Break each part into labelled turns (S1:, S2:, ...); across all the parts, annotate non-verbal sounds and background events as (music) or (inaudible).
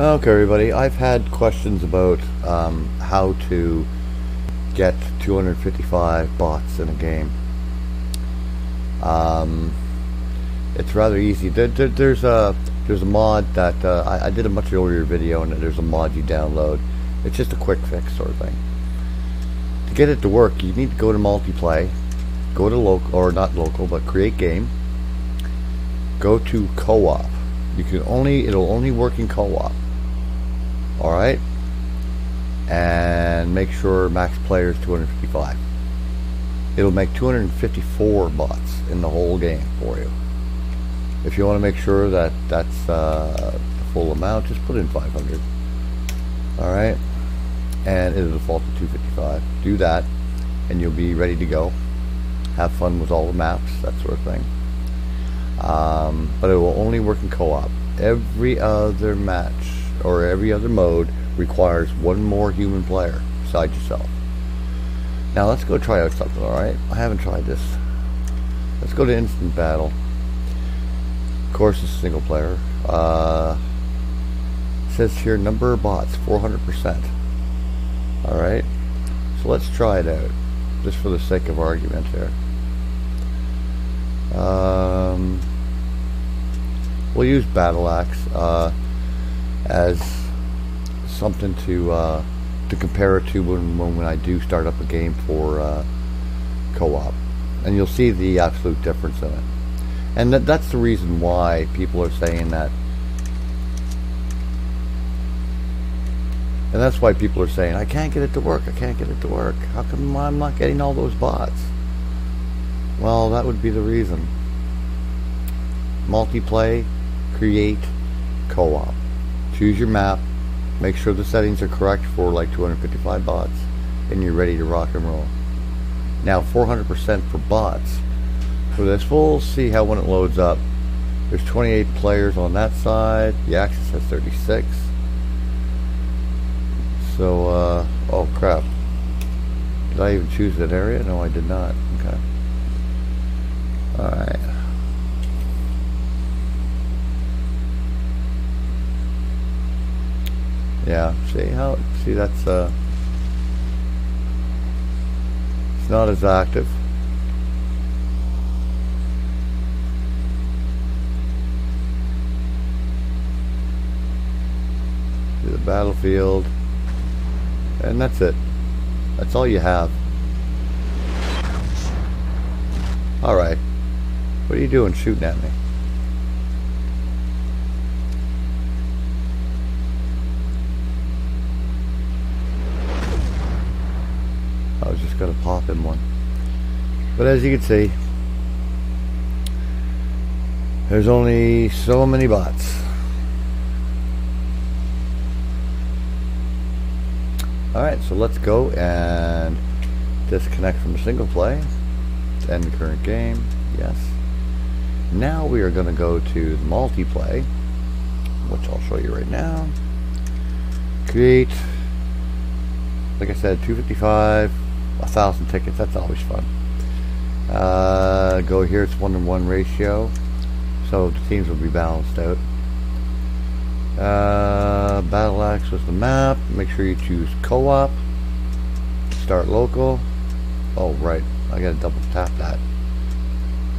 S1: Okay, everybody. I've had questions about um, how to get 255 bots in a game. Um, it's rather easy. There, there, there's a there's a mod that uh, I, I, did a much earlier video, and there's a mod you download. It's just a quick fix sort of thing. To get it to work, you need to go to multiplay, go to local or not local, but create game. Go to co-op. You can only it'll only work in co-op Alright? And make sure max player is 255. It'll make 254 bots in the whole game for you. If you want to make sure that that's uh, the full amount, just put in 500. Alright? And it'll default to 255. Do that, and you'll be ready to go. Have fun with all the maps, that sort of thing. Um, but it will only work in co-op. Every other match or every other mode requires one more human player besides yourself. Now let's go try out something, alright? I haven't tried this. Let's go to instant battle. Of course it's single player. Uh, says here number of bots, 400%. Alright? So let's try it out. Just for the sake of argument here. Um, we'll use Battle Axe. Uh, as something to uh, to compare it to when, when I do start up a game for uh, co-op, and you'll see the absolute difference in it. And that, that's the reason why people are saying that. And that's why people are saying, I can't get it to work, I can't get it to work. How come I'm not getting all those bots? Well, that would be the reason. Multiplay, create, co-op choose your map, make sure the settings are correct for like 255 bots, and you're ready to rock and roll. Now 400% for bots. For this, we'll see how when it loads up. There's 28 players on that side. The Axis has 36. So, uh, oh crap. Did I even choose that area? No, I did not. Okay. Alright. Yeah, see how, see that's, uh, it's not as active. See the battlefield. And that's it. That's all you have. Alright. What are you doing shooting at me? Going to pop in one. But as you can see, there's only so many bots. Alright, so let's go and disconnect from single play. End the current game. Yes. Now we are going to go to the multiplay, which I'll show you right now. Create, like I said, 255 a thousand tickets. That's always fun. Uh, go here. It's one to one ratio, so the teams will be balanced out. Uh, Battle Axe was the map. Make sure you choose co-op. Start local. Oh right, I gotta double tap that.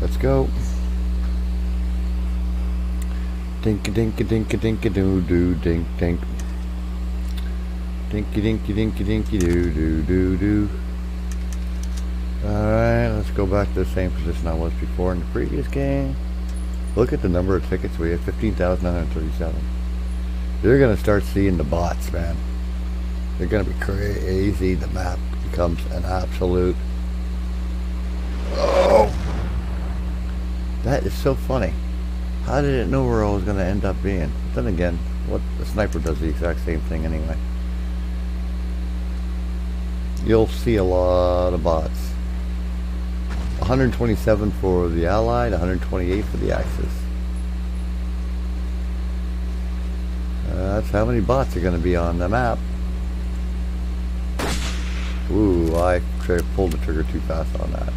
S1: Let's go. Dinka dinka dinka dinka doo doo dink dink. Dinky dinky dinky dinky doo doo doo doo. Alright, let's go back to the same position I was before in the previous game. Look at the number of tickets we have, 15,937. You're going to start seeing the bots, man. They're going to be crazy. The map becomes an absolute... Oh! That is so funny. How did it know where I was going to end up being? Then again, what the sniper does the exact same thing anyway. You'll see a lot of bots. 127 for the Allied, 128 for the Axis. Uh, that's how many bots are going to be on the map. Ooh, I pulled the trigger too fast on that.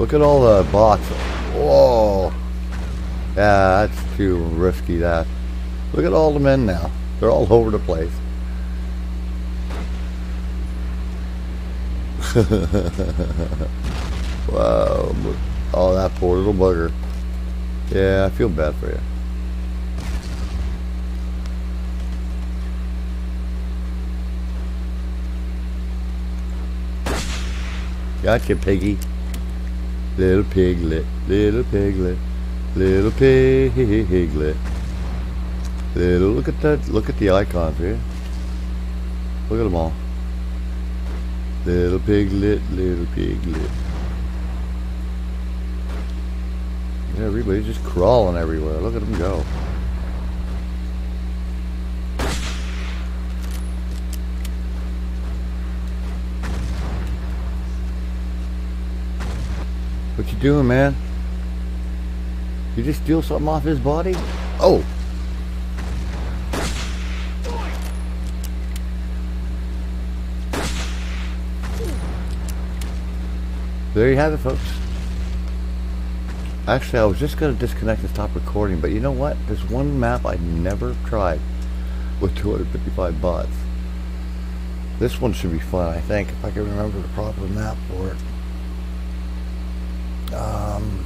S1: Look at all the bots. Whoa. Yeah, that's too risky, that. Look at all the men now. They're all over the place. (laughs) wow. Oh, that poor little bugger. Yeah, I feel bad for you. Gotcha, piggy. Little piglet, little piglet, little piglet. Little, look at that, look at the icons here. Look at them all. Little piglet, little piglet. Everybody's just crawling everywhere. Look at them go. What you doing, man? You just steal something off his body? Oh! There you have it, folks. Actually, I was just going to disconnect and stop recording, but you know what? There's one map I never tried with 255 bots. This one should be fun, I think, if I can remember the proper map for it. Um,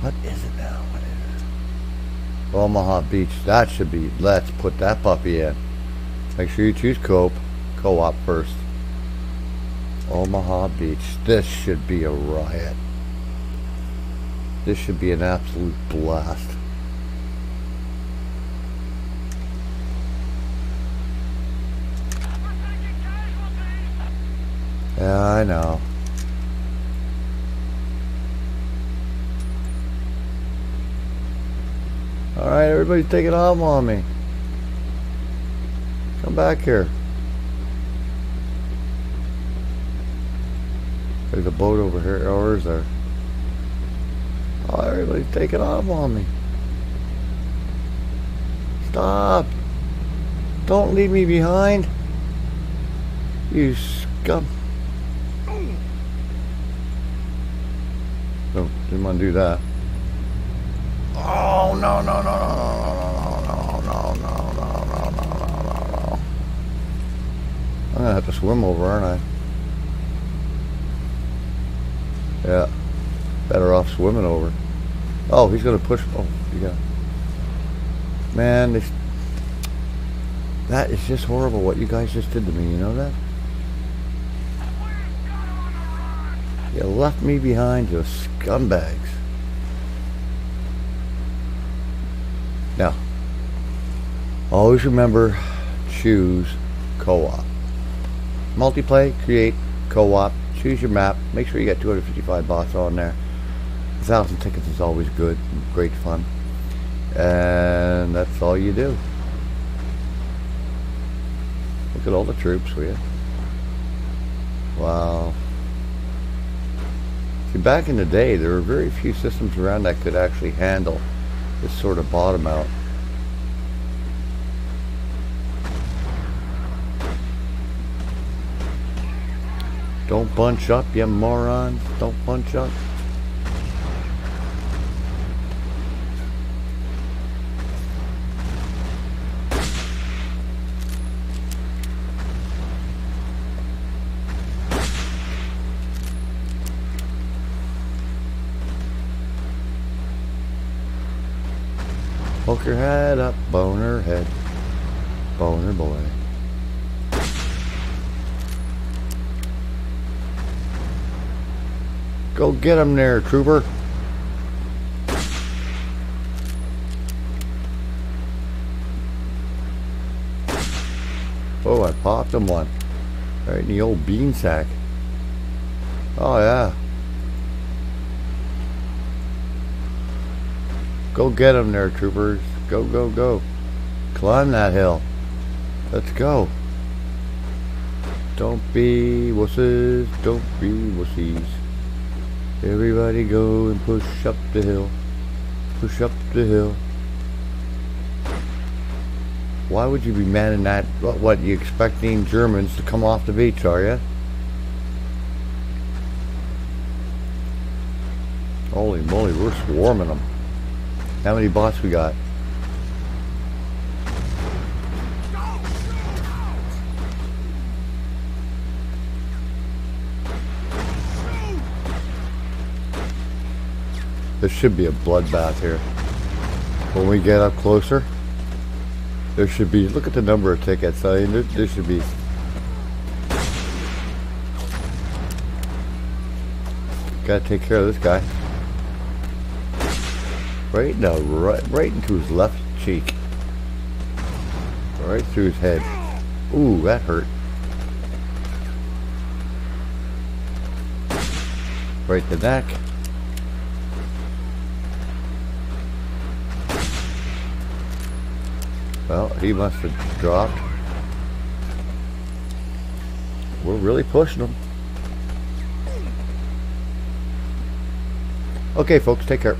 S1: what is it now? What is it? Omaha Beach. That should be. Let's put that puppy in. Make sure you choose co-op, co-op first. Omaha Beach. This should be a riot. This should be an absolute blast. Yeah, I know. Alright, everybody take it off on me. Come back here. There's a boat over here. Or is there? Oh, oh everybody's taking off on me. Stop. Don't leave me behind. You scum. Oh, didn't want to do that. Oh, no, no, no, no, no, no, no, no, no, no, no, no, no. I'm to have to swim over, aren't I? Yeah. Better off swimming over. Oh, he's to push. Oh, you got. Man, this. That is just horrible what you guys just did to me, you know that? You left me behind, you scumbags. Now, always remember, choose co-op. Multiplay, create, co-op, choose your map, make sure you got 255 bots on there. A thousand tickets is always good, great fun. And that's all you do. Look at all the troops for you. Wow. See, back in the day, there were very few systems around that could actually handle this sort of bottom out. Don't bunch up, you morons. Don't bunch up. Poke your head up, boner head. Boner boy. Go get him there, trooper. Oh, I popped him one. Right in the old bean sack. Oh, yeah. Go get him there, troopers. Go, go, go. Climb that hill. Let's go. Don't be wusses. Don't be wussies. Everybody go and push up the hill. Push up the hill. Why would you be mad that? What, what, you expecting Germans to come off the beach, are you? Holy moly, we're swarming them. How many bots we got? There should be a bloodbath here. When we get up closer, there should be, look at the number of tickets. I mean, there, there should be Gotta take care of this guy. Right now, right, right into his left cheek. Right through his head. Ooh, that hurt. Right the back. Well, he must have dropped. We're really pushing him. Okay, folks, take care.